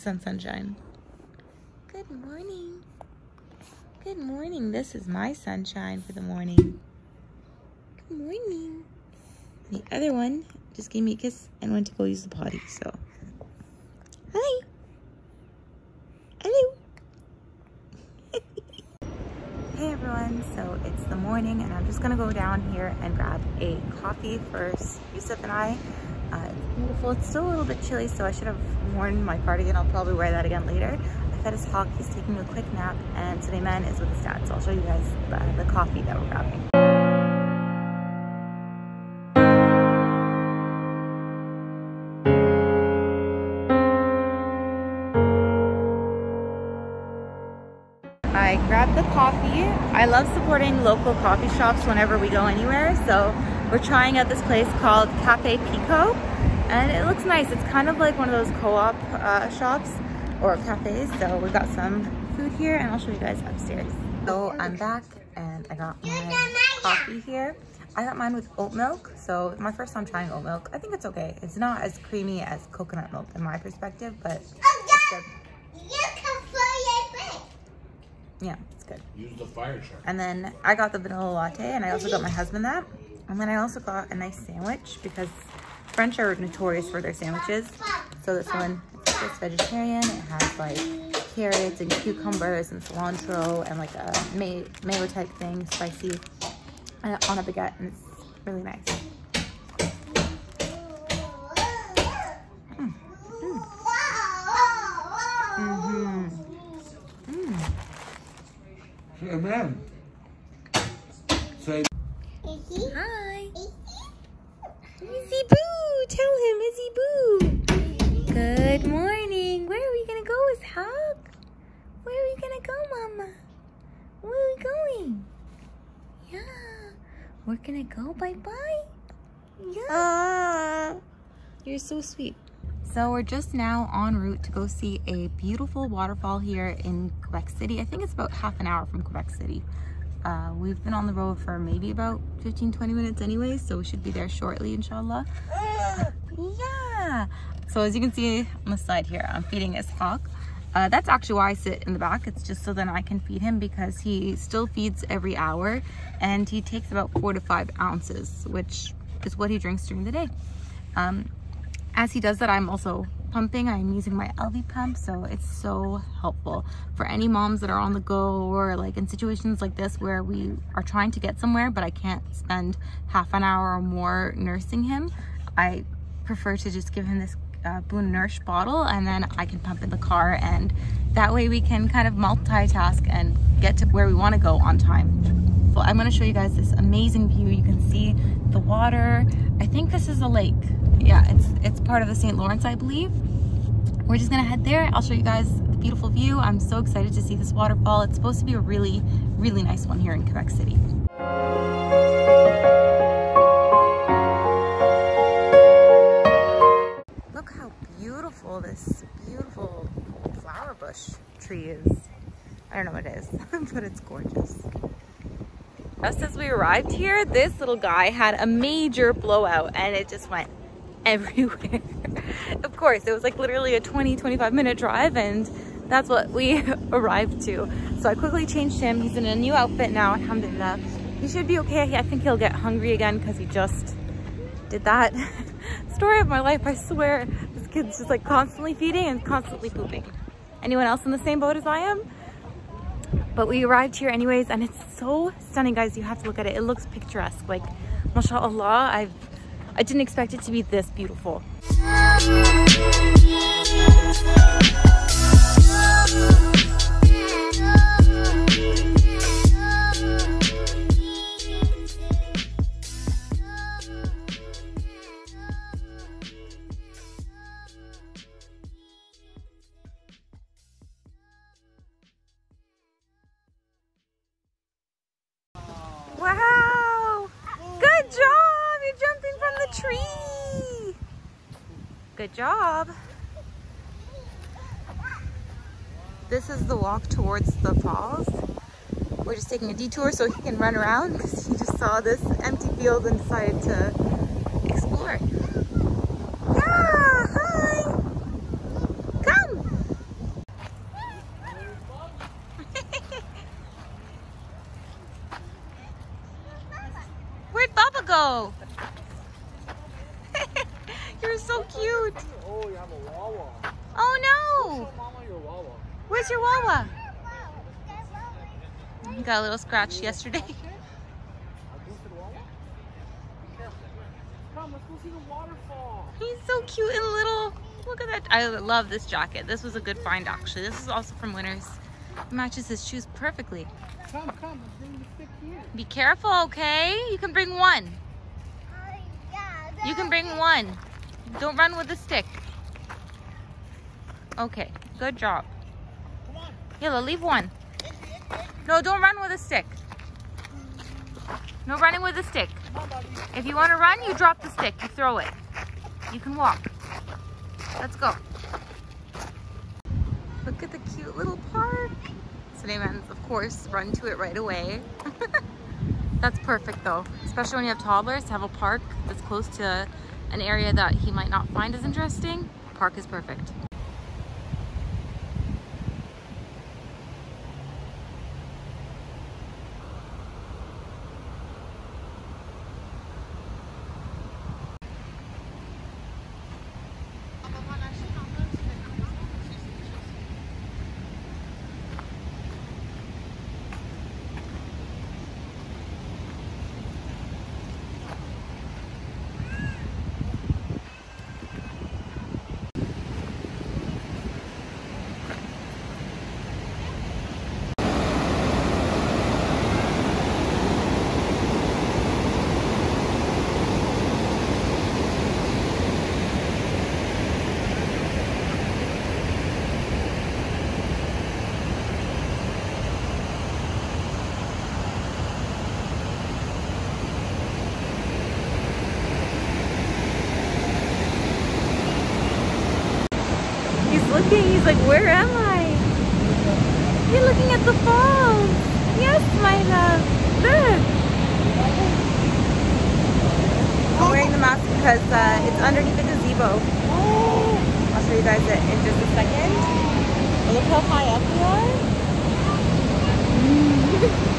sun sunshine. Good morning. Good morning. This is my sunshine for the morning. Good morning. The other one just gave me a kiss and went to go use the potty, so. Hi. Hello. hey everyone, so it's the morning and I'm just gonna go down here and grab a coffee for Yusuf and I. Uh, beautiful, it's still a little bit chilly, so I should have worn my cardigan. I'll probably wear that again later. I fed Isaac, he's taking a quick nap, and Suleiman is with his dad, so I'll show you guys the, the coffee that we're grabbing. I grabbed the coffee. I love supporting local coffee shops whenever we go anywhere. So we're trying out this place called Cafe Pico and it looks nice. It's kind of like one of those co-op uh, shops or cafes. So we got some food here and I'll show you guys upstairs. So I'm back and I got my coffee here. I got mine with oat milk. So my first time trying oat milk. I think it's okay. It's not as creamy as coconut milk in my perspective, but it's good. Yeah, it's good. Use the fire truck. And then I got the vanilla latte and I also got my husband that. And then I also got a nice sandwich because French are notorious for their sandwiches. So this one is vegetarian. It has like carrots and cucumbers and cilantro and like a may mayo type thing, spicy, uh, on a baguette. And it's really nice. Mm. Mm. Mm -hmm. Say amen. Say. Hi. Izzy Boo. Tell him, Izzy Boo. Good morning. Where are we going to go with Hug? Where are we going to go, Mama? Where are we going? Yeah. We're going to go bye-bye. Yeah. You're so sweet. So we're just now en route to go see a beautiful waterfall here in Quebec City. I think it's about half an hour from Quebec City. Uh, we've been on the road for maybe about 15, 20 minutes anyway, so we should be there shortly, inshallah. yeah. So as you can see on the side here, I'm feeding Isaac. Uh, that's actually why I sit in the back. It's just so then I can feed him because he still feeds every hour and he takes about four to five ounces, which is what he drinks during the day. Um, as he does that, I'm also pumping. I'm using my Elvie pump, so it's so helpful for any moms that are on the go or like in situations like this where we are trying to get somewhere, but I can't spend half an hour or more nursing him. I prefer to just give him this uh, Boon Nourish bottle and then I can pump in the car and that way we can kind of multitask and get to where we want to go on time. I'm going to show you guys this amazing view. You can see the water. I think this is a lake yeah, it's it's part of the St. Lawrence, I believe. We're just gonna head there. I'll show you guys the beautiful view. I'm so excited to see this waterfall. It's supposed to be a really, really nice one here in Quebec City. This beautiful flower bush tree is. I don't know what it is, but it's gorgeous. Just as we arrived here, this little guy had a major blowout and it just went everywhere. of course, it was like literally a 20, 25 minute drive and that's what we arrived to. So I quickly changed him. He's in a new outfit now, alhamdulillah. He should be okay. I think he'll get hungry again because he just did that. Story of my life, I swear. Kid's just like constantly feeding and constantly pooping. Anyone else in the same boat as I am? But we arrived here anyways and it's so stunning, guys. You have to look at it. It looks picturesque. Like, mashallah, I've I didn't expect it to be this beautiful. Good job. This is the walk towards the falls. We're just taking a detour so he can run around because he just saw this empty field and decided to explore. Yeah, hi. Come. Where'd Baba go? You're so cute. Oh, you have a Wawa. Oh no. Mama your Wawa. Where's your Wawa? He got a little scratch yesterday. I boosted Wawa? Be careful. Come, let's go see the waterfall. He's so cute and little. Look at that. I love this jacket. This was a good find actually. This is also from Winners. It matches his shoes perfectly. Come, come, bring the stick here. Be careful, okay? You can bring one. Oh, you can bring one. Don't run with the stick. Okay, good job. Come on. Yella, leave one. No, don't run with a stick. No running with a stick. If you want to run, you drop the stick. You throw it. You can walk. Let's go. Look at the cute little park. Suleiman's, of course, run to it right away. that's perfect though, especially when you have toddlers to have a park that's close to an area that he might not find as interesting. Park is perfect. He's looking, he's like, where am I? You're looking at the falls. Yes, my love. Look. I'm wearing the mask because uh, it's underneath the gazebo. I'll show you guys it in just a second. Look how high up we are.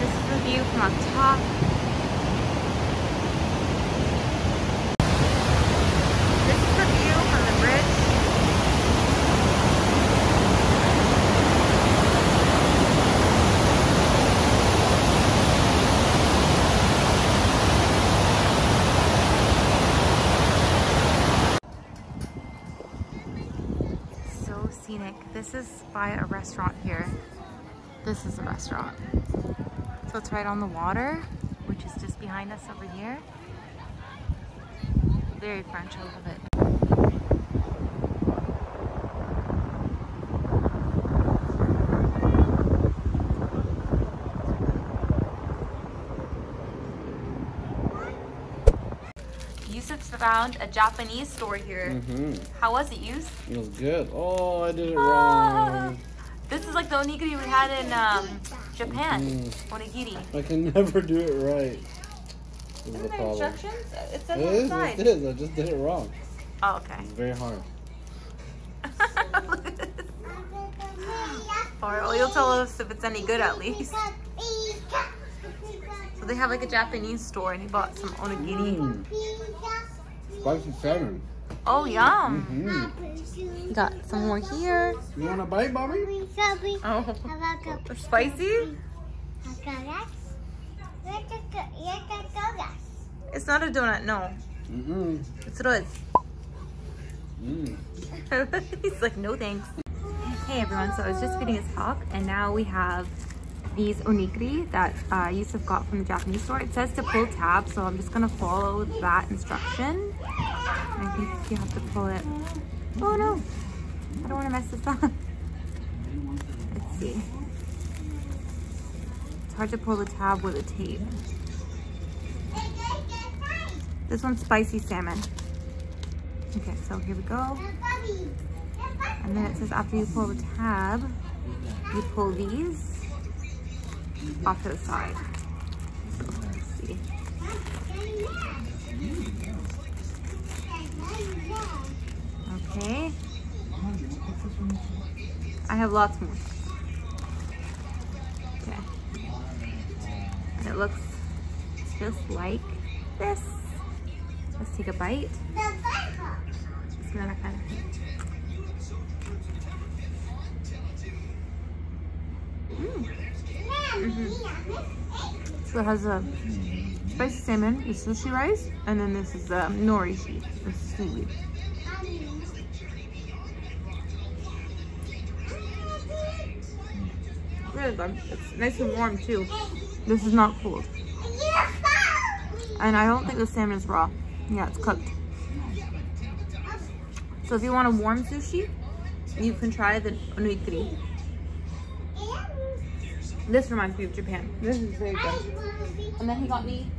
This is the view from up top. This is the view from the bridge. So scenic. This is by a restaurant here. This is a restaurant. So it's right on the water, which is just behind us over here. Very French, I love it. Found a Japanese store here. Mm-hmm. How was it, Yus? It was good. Oh, I did it Ah. wrong. This is like the onigiri we had in um, Japan. Mm. Onigiri. I can never do it right. This is Isn't the there problem. instructions? It says It on is, side. it is. I just did it wrong. Oh, okay. It's very hard. Or well, you'll tell us if it's any good at least. So they have like a Japanese store and he bought some onigiri. Mm. Spicy salmon. Oh, yum. Mm-hmm. Got some more here. You want a bite, Bobby? Oh, spicy? It's not a donut, no. Mm-mm. It's rose. Mm. He's like, no thanks. Hey everyone, so I was just feeding Isaac and now we have these onigiri that uh, Yusuf got from the Japanese store. It says to pull tab, so I'm just gonna follow that instruction. I think you have to pull it. Oh no, I don't want to mess this up. Let's see. It's hard to pull the tab with a tape. This one's spicy salmon. Okay, so here we go. And then it says after you pull the tab, you pull these off to the side. So let's see. Okay. I have lots more. Okay. And it looks just like this. Let's take a bite. Bismillah kind of So it has a spicy salmon, the sushi rice, and then this is um, norishi, the seaweed. Really good. It's nice and warm too. This is not cold. And I don't think the salmon is raw. Yeah, it's cooked. So if you want a warm sushi, you can try the onigiri. This reminds me of Japan. This is very good. And then he got me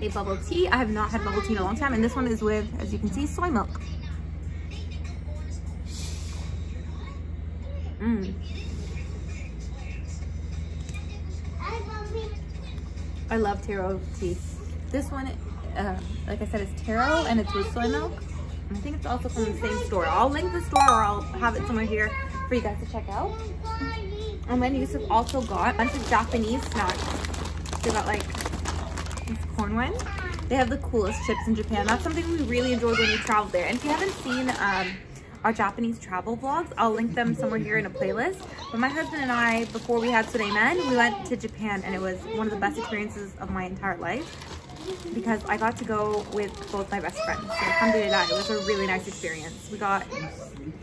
a bubble tea. I have not had bubble tea in a long time. And this one is with, as you can see, soy milk. Mmm. I love taro tea. This one, uh, like I said, is taro and it's with soy milk. And I think it's also from the same store. I'll link the store or I'll have it somewhere here for you guys to check out. And then Yusuf also got a bunch of Japanese snacks. They got like these corn ones. They have the coolest chips in Japan. That's something we really enjoyed when we traveled there. And if you haven't seen um, our Japanese travel vlogs, I'll link them somewhere here in a playlist. But my husband and I, before we had Suleiman, we went to Japan and it was one of the best experiences of my entire life because I got to go with both my best friends. So alhamdulillah, it was a really nice experience. We got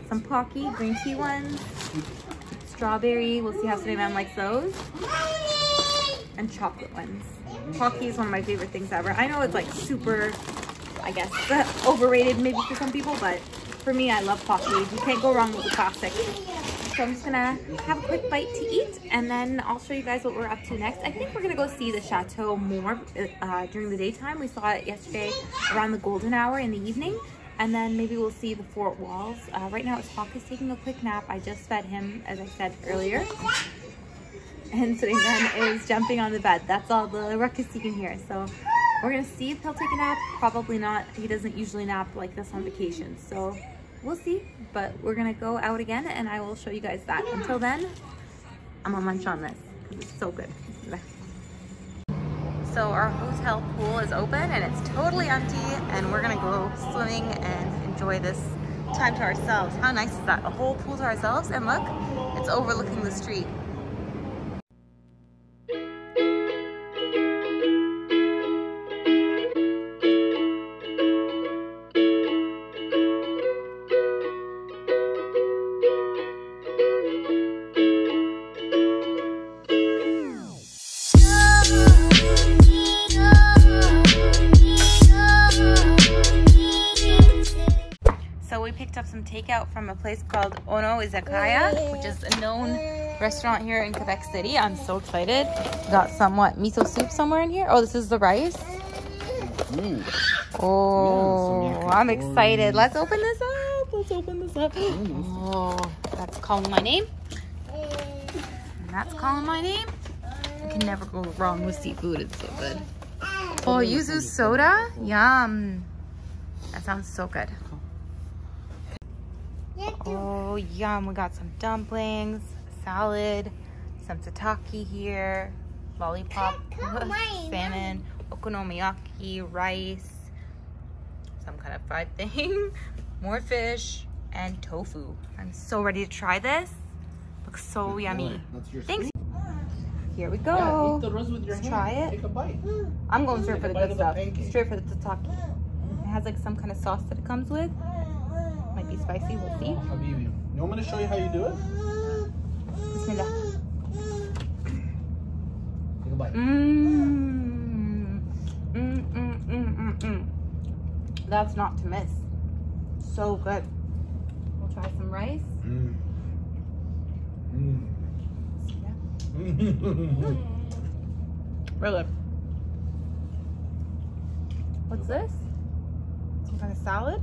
some Pocky green tea ones, strawberry, we'll see how Suleiman likes those, and chocolate ones. Pocky is one of my favorite things ever. I know it's like super, I guess, overrated maybe for some people, but for me, I love Pocky. You can't go wrong with the classic. So I'm just gonna have a quick bite to eat and then I'll show you guys what we're up to next. I think we're gonna go see the chateau more uh, during the daytime. We saw it yesterday around the golden hour in the evening and then maybe we'll see the fort walls. Uh, right now, Hawk is taking a quick nap. I just fed him, as I said earlier. And Suleiman is jumping on the bed. That's all the ruckus you can hear. So we're gonna see if he'll take a nap. Probably not. He doesn't usually nap like this on vacation. So we'll see. But we're gonna go out again and I will show you guys that. Until then, I'm gonna munch on this because it's so good. So our hotel pool is open and it's totally empty and we're gonna go swimming and enjoy this time to ourselves. How nice is that? A whole pool to ourselves and look, it's overlooking the street. Some takeout from a place called Hono Izakaya, which is a known restaurant here in Quebec City. I'm so excited. Got some what miso soup somewhere in here. Oh, this is the rice. Mm. Oh, Yeah, I'm excited. Let's open this up. Let's open this up. Oh, that's calling my name. And that's calling my name. You can never go wrong with seafood. It's so good. Oh, yuzu soda. Yum. That sounds so good. Oh, yum. We got some dumplings, salad, some tataki here, lollipop, salmon, okonomiyaki, rice, some kind of fried thing, more fish, and tofu. I'm so ready to try this. Looks so yummy. Thanks. Here we Yeah, go. eat the rest with your Let's hand. try it. Take a bite. I'm going straight Take for the good stuff. Straight for the tataki. It has like some kind of sauce that it comes with. Spicy, we'll see. Habibi. You want me to show you how you do it? Bismillah. Take a bite. Mmm. Mmm, mmm, mmm, mmm, mmm. That's not to miss. So good. We'll try some rice. Mm. Mm. Really. What's this? Some kind of salad?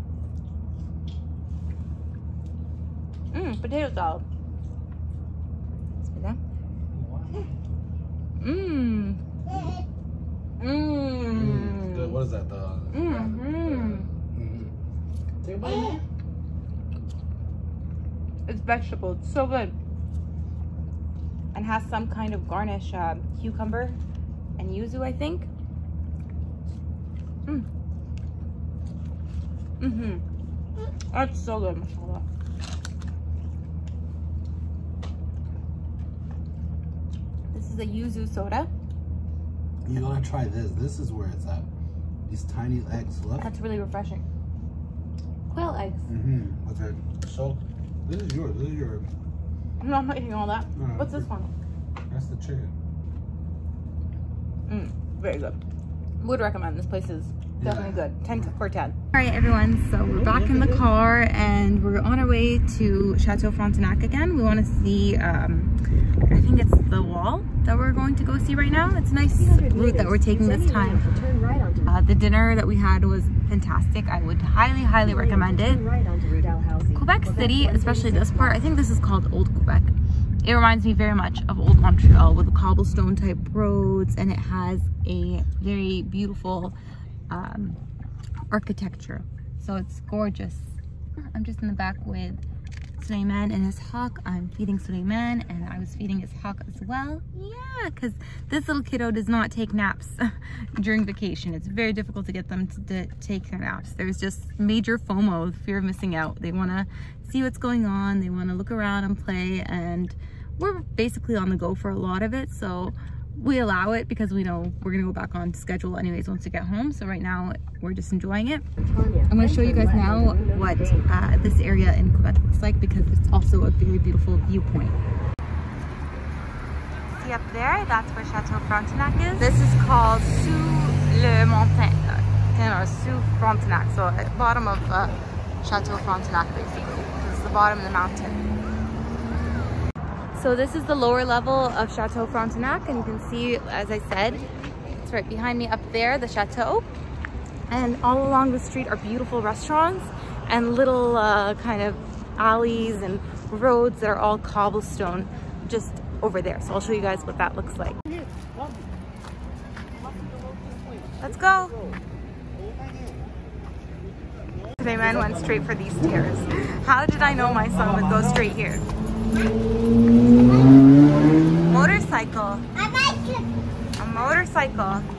Mmm, potato salad. Spit Mmm. Mmm. What is that? The. Take a bite. man. It's vegetable. It's so good. And has some kind of garnish, uh, cucumber and yuzu, I think. Mm. Mm-hmm. That's so good, mashallah. Is a yuzu soda. You gotta try this. This is where it's at. These tiny eggs Look. That's really refreshing. Quail eggs. Mm-hmm. Okay. So, this is yours. This is your. No, I'm not eating all that. No, What's this one? That's the chicken. Mm, very good. Would recommend. This place is definitely Yeah. good. 10 for 10. All right, everyone. So we're back in the car and we're on our way to Chateau Frontenac again. We want to see, um, I think it's the wall that we're going to go see right now. It's a nice route that we're taking this time. Uh, the dinner that we had was fantastic. I would highly, highly recommend it. Quebec City, especially this part, I think this is called Old Quebec. It reminds me very much of Old Montreal with the cobblestone type roads and it has a very beautiful um, architecture. So it's gorgeous. I'm just in the back with Suleiman and Isaac. I'm feeding Suleiman and I was feeding his hawk as well. Yeah, because this little kiddo does not take naps during vacation. It's very difficult to get them to, to take their naps. There's just major FOMO, fear of missing out. They want to see what's going on. They want to look around and play and we're basically on the go for a lot of it. So we allow it because we know we're gonna go back on schedule anyways once we get home. So right now we're just enjoying it. I'm gonna show you guys now what uh, this area in Quebec looks like because it's also a very beautiful viewpoint. See up there, that's where Chateau Frontenac is. This is called Sous le Montagne, or Sous Frontenac, so at the bottom of uh, Chateau Frontenac basically. This is the bottom of the mountain. So this is the lower level of Chateau Frontenac and you can see, as I said, it's right behind me up there, the chateau. And all along the street are beautiful restaurants and little uh, kind of alleys and roads that are all cobblestone just over there. So I'll show you guys what that looks like. Let's go. Suleiman went straight for these stairs. How did I know my son would go straight here? Motorcycle. A motorcycle.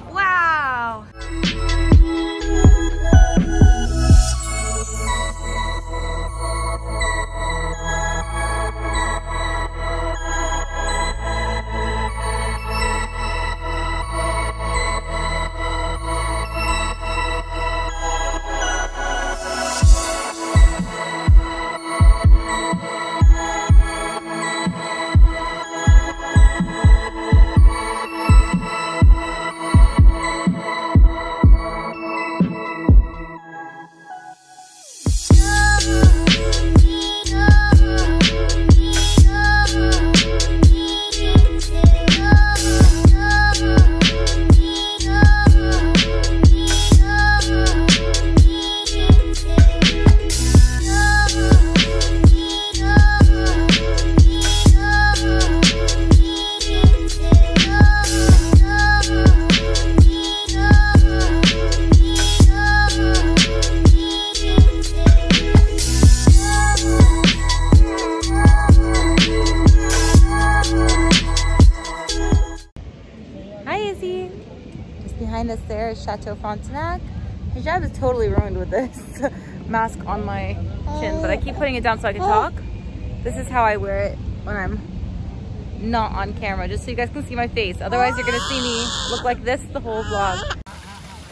Frontenac. Hijab is totally ruined with this mask on my chin, but I keep putting it down so I can oh. talk. This is how I wear it when I'm not on camera, just so you guys can see my face. Otherwise, you're gonna see me look like this the whole vlog.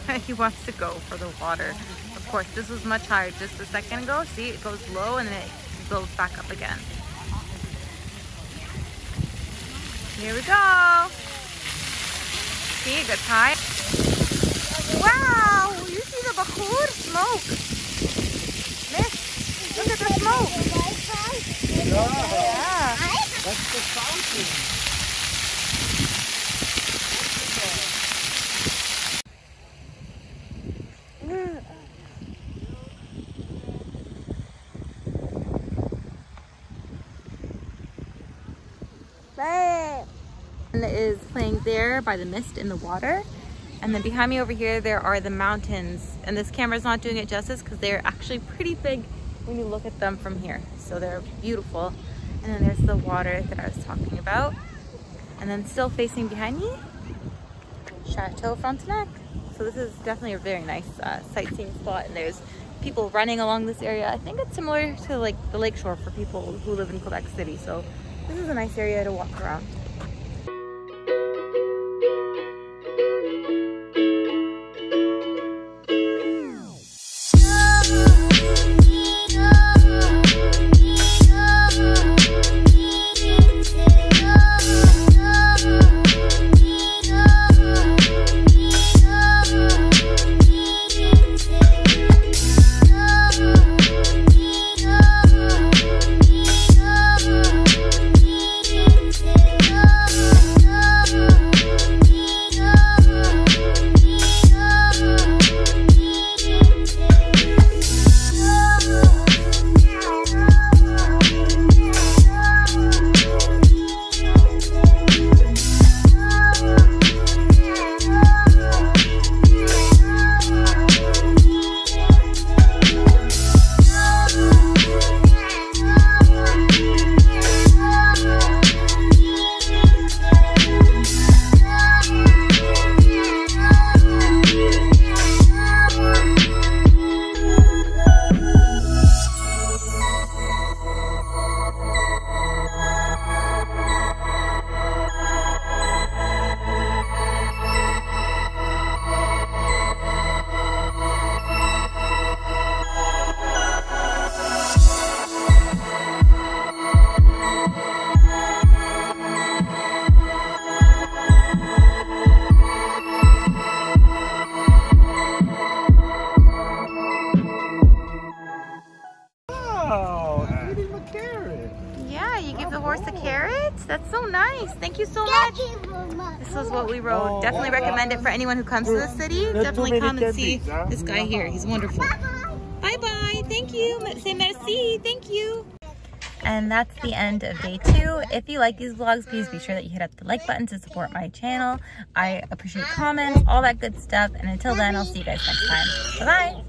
he wants to go for the water. Of course, this was much higher just a second ago. See, it goes low and then it builds back up again. Here we go. See, good time. Wow, you see the Bakur smoke. Miss, look at the smoke. Yeah. That's the fountain. is playing there by the mist in the water and then behind me over here, there are the mountains. And this camera's not doing it justice because they're actually pretty big when you look at them from here. So they're beautiful. And then there's the water that I was talking about. And then still facing behind me, Chateau Frontenac. So this is definitely a very nice uh, sightseeing spot. And there's people running along this area. I think it's similar to like the lakeshore for people who live in Quebec City. So this is a nice area to walk around. You give the horse a carrot? That's so nice. Thank you so much. This was what we rode. Oh, Definitely recommend it for anyone who comes to the city. Definitely come and see this guy here. He's wonderful. Bye-bye. Thank you. Say merci. Thank you. And that's the end of day two. If you like these vlogs, please be sure that you hit up the like button to support my channel. I appreciate comments, all that good stuff. And until then, I'll see you guys next time. Bye-bye.